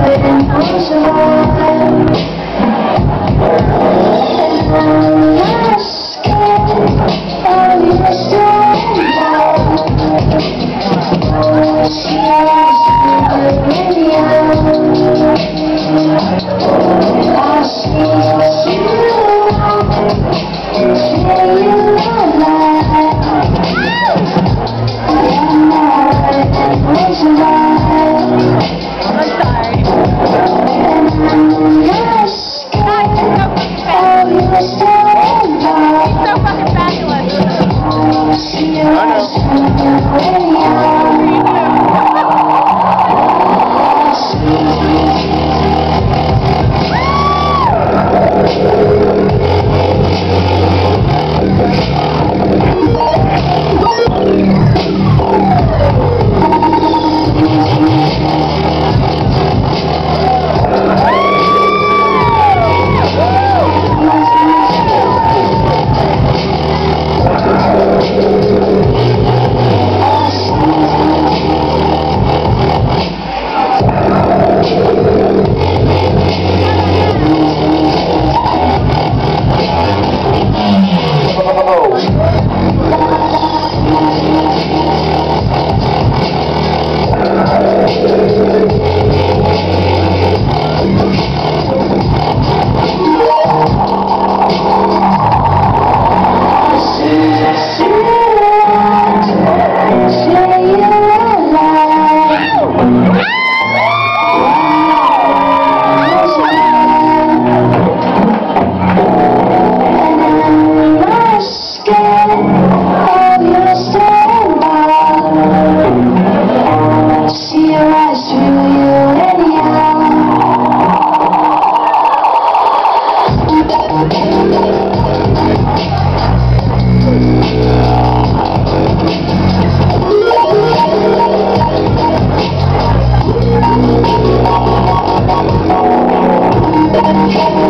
but I'm also Yeah, yeah. Oh,